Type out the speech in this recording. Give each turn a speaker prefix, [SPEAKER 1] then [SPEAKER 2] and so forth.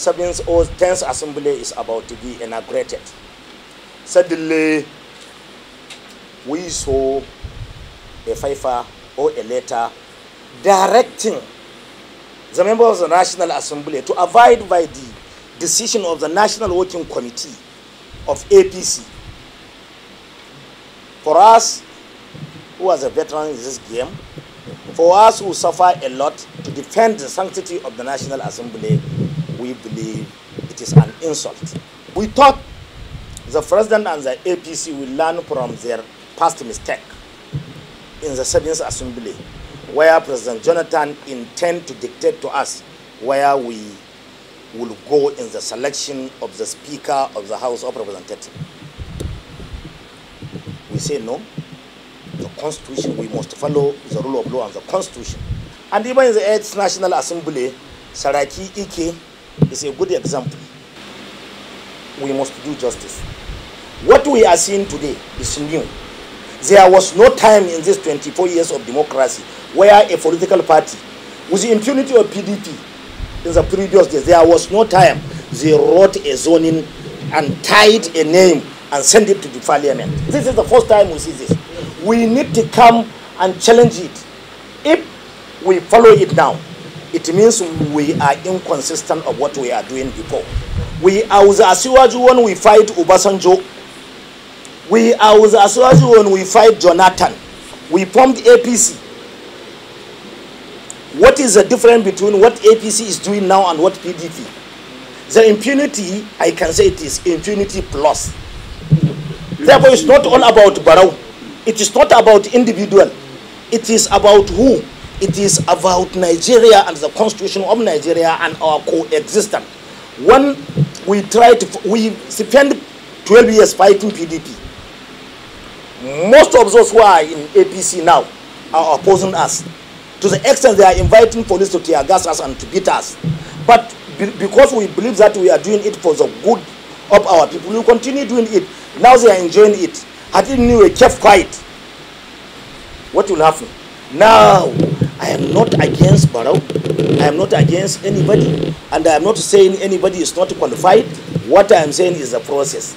[SPEAKER 1] seventh or tenth assembly is about to be inaugurated. Suddenly, we saw a FIFA or a letter directing the members of the National Assembly to abide by the decision of the National Working Committee of APC. For us, who are the veterans in this game, for us who suffer a lot to defend the sanctity of the National Assembly, we believe it is an insult. We thought the President and the APC will learn from their past mistake in the 7th Assembly, where President Jonathan intend to dictate to us where we will go in the selection of the Speaker of the House of Representatives. We say no. The Constitution, we must follow the rule of law and the Constitution. And even in the 8th National Assembly, Saraki Ike is a good example. We must do justice. What we are seeing today is new. There was no time in these 24 years of democracy where a political party, with the impunity of PDP in the previous days, there was no time they wrote a zoning and tied a name and sent it to the parliament. This is the first time we see this. We need to come and challenge it. If we follow it now, it means we are inconsistent of what we are doing before. We are with Asiwaju when we fight Obasanjo. We are with Asiwaju when we fight Jonathan. We formed APC. What is the difference between what APC is doing now and what PDP? The impunity, I can say it is impunity plus. Therefore, it's not all about Barau. It is not about individual. It is about who. It is about Nigeria and the constitution of Nigeria and our coexistence. When we try to, we spend 12 years fighting PDP. Most of those who are in APC now are opposing us. To the extent they are inviting police to tear gas us and to beat us. But be because we believe that we are doing it for the good of our people, we continue doing it. Now they are enjoying it. Had it knew a kept quiet, what will happen? Now, I am not against Barrow. I am not against anybody. And I am not saying anybody is not qualified. What I am saying is the process.